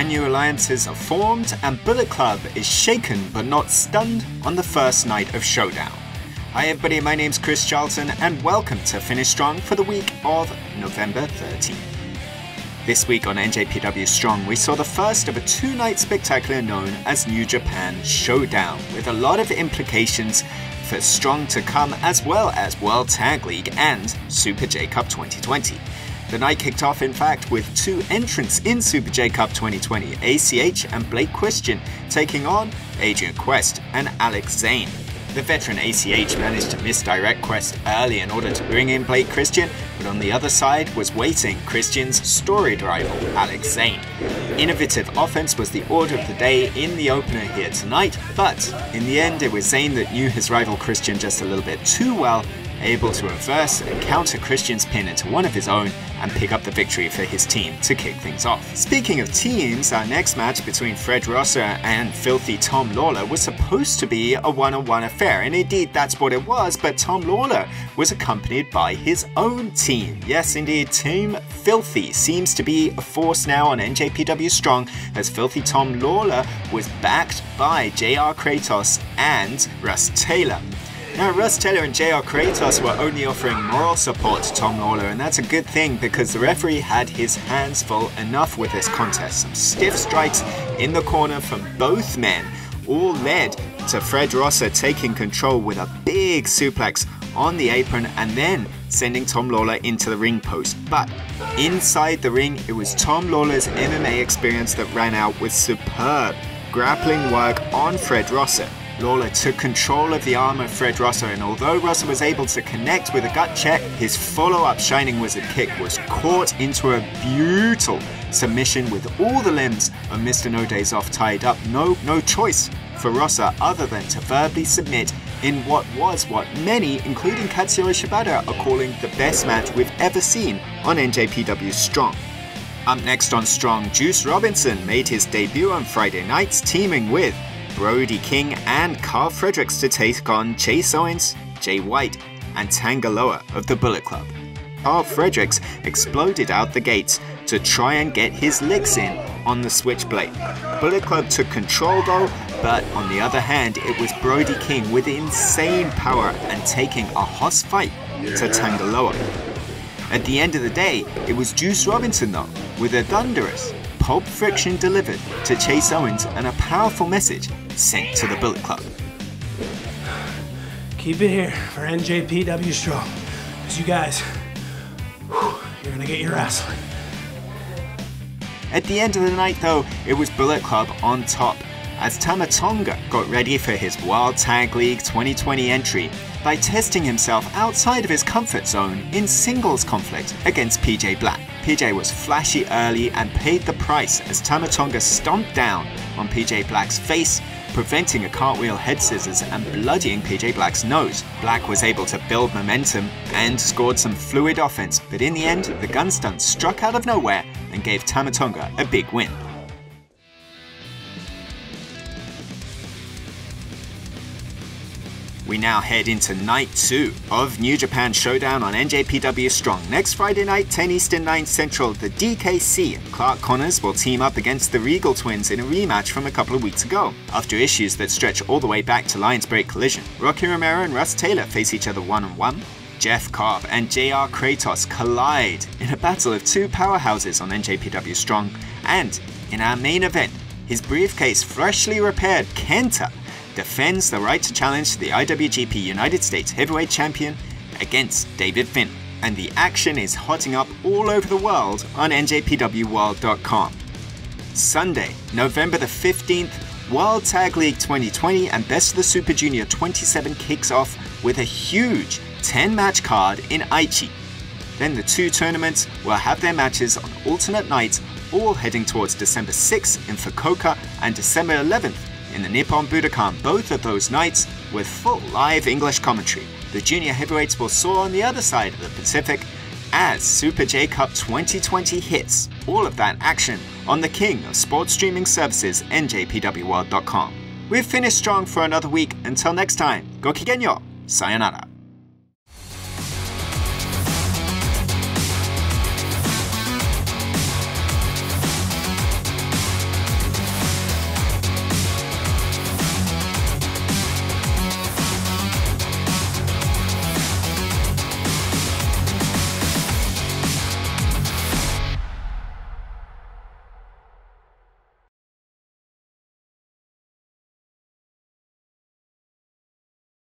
brand new alliances are formed, and Bullet Club is shaken but not stunned on the first night of Showdown. Hi everybody, my name's Chris Charlton, and welcome to Finish Strong for the week of November 13th. This week on NJPW Strong, we saw the first of a two night spectacular known as New Japan Showdown, with a lot of implications for Strong to come, as well as World Tag League and Super J Cup 2020. The night kicked off, in fact, with two entrants in Super J Cup 2020 ACH and Blake Christian taking on Adrian Quest and Alex Zayne. The veteran ACH managed to misdirect Quest early in order to bring in Blake Christian, but on the other side was waiting Christian's storied rival, Alex Zayne. Innovative offense was the order of the day in the opener here tonight, but in the end it was Zayne that knew his rival Christian just a little bit too well able to reverse and counter Christian's pin into one of his own and pick up the victory for his team to kick things off. Speaking of teams, our next match between Fred Rosser and Filthy Tom Lawlor was supposed to be a one-on-one affair, and indeed that's what it was, but Tom Lawlor was accompanied by his own team. Yes, indeed, Team Filthy seems to be a force now on NJPW Strong, as Filthy Tom Lawlor was backed by JR Kratos and Rust Taylor. Now, Rust Taylor and JR Kratos were only offering moral support to Tom Lawlor, and that's a good thing because the referee had his hands full enough with this contest. Some stiff strikes in the corner from both men all led to Fred Rosser taking control with a big suplex on the apron and then sending Tom Lawlor into the ring post. But inside the ring, it was Tom Lawlor's MMA experience that ran out with superb grappling work on Fred Rosser. Lawlor took control of the arm of Fred Rosser, and although Rosser was able to connect with a gut check, his follow-up Shining Wizard kick was caught into a brutal submission with all the limbs of Mr. No Days Off tied up. No, no choice for Rosser other than to verbally submit in what was what many, including Katsuyori Shibata, are calling the best match we've ever seen on NJPW Strong. Up next on Strong, Juice Robinson made his debut on Friday nights, teaming with Brody King and Carl Fredericks to take on Chase Owens, Jay White, and Tanga Loa of the Bullet Club. Carl Fredericks exploded out the gates to try and get his licks in on the Switchblade. Bullet Club took control though, but on the other hand, it was Brody King with insane power and taking a hoss fight to Tanga Loa. At the end of the day, it was Juice Robinson though, with a thunderous Pulp Friction delivered to Chase Owens and a powerful message sent to the Bullet Club. Keep it here for NJPW Strong, because you guys, whew, you're gonna get your ass. At the end of the night though, it was Bullet Club on top, as Tama Tonga got ready for his World Tag League 2020 entry by testing himself outside of his comfort zone in singles conflict against PJ Black. PJ was flashy early and paid the price as Tama Tonga stomped down on PJ Black's face, preventing a cartwheel head scissors and bloodying PJ Black's nose. Black was able to build momentum and scored some fluid offense, but in the end, the Gun Stun struck out of nowhere and gave Tama Tonga a big win. We now head into night 2 of New Japan Showdown on NJPW Strong. Next Friday night, 10 Eastern, 9 Central, the DKC and Clark Connors will team up against the Riegel Twins in a rematch from a couple of weeks ago. After issues that stretch all the way back to Lions Break Collision, Rocky Romero and Rust Taylor face each other one on one. Jeff Cobb and JR Kratos collide in a battle of two powerhouses on NJPW Strong. And in our main event, his briefcase freshly repaired Kenta defends the right to challenge the IWGP United States Heavyweight Champion against David Finn. And the action is hotting up all over the world on NJPWWorld.com. Sunday, November the 15th, World Tag League 2020 and Best of the Super Junior 27 kicks off with a huge 10 match card in Aichi. Then the two tournaments will have their matches on alternate nights, all heading towards December 6th in Fukuoka and December 11th in the Nippon Budokan both of those nights with full live English commentary. The junior heavyweights will soar on the other side of the Pacific as Super J Cup 2020 hits. All of that action on the king of sports streaming services, NJPWWorld.com. We've finished strong for another week. Until next time, go kigenyo, sayonara.